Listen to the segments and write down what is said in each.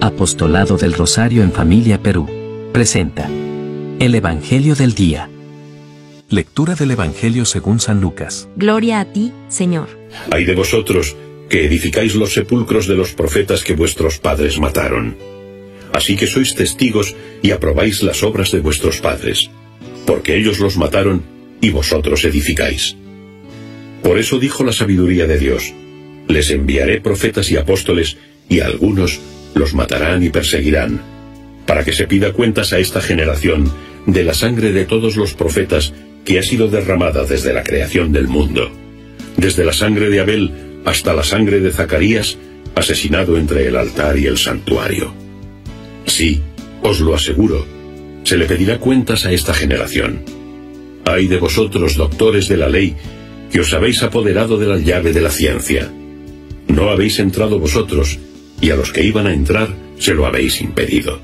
Apostolado del Rosario en Familia Perú. Presenta. El Evangelio del Día. Lectura del Evangelio según San Lucas. Gloria a ti, Señor. Hay de vosotros que edificáis los sepulcros de los profetas que vuestros padres mataron. Así que sois testigos y aprobáis las obras de vuestros padres, porque ellos los mataron y vosotros edificáis. Por eso dijo la sabiduría de Dios, les enviaré profetas y apóstoles, y algunos los matarán y perseguirán, para que se pida cuentas a esta generación de la sangre de todos los profetas que ha sido derramada desde la creación del mundo, desde la sangre de Abel hasta la sangre de Zacarías, asesinado entre el altar y el santuario. Sí, os lo aseguro, se le pedirá cuentas a esta generación. Ay de vosotros, doctores de la ley, que os habéis apoderado de la llave de la ciencia. No habéis entrado vosotros, y a los que iban a entrar se lo habéis impedido.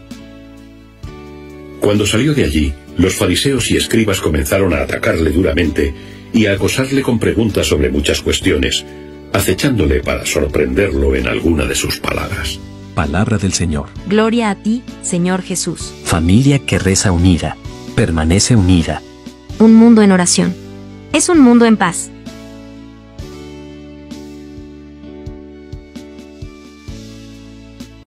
Cuando salió de allí, los fariseos y escribas comenzaron a atacarle duramente y a acosarle con preguntas sobre muchas cuestiones, acechándole para sorprenderlo en alguna de sus palabras. Palabra del Señor. Gloria a ti, Señor Jesús. Familia que reza unida. Permanece unida. Un mundo en oración. Es un mundo en paz.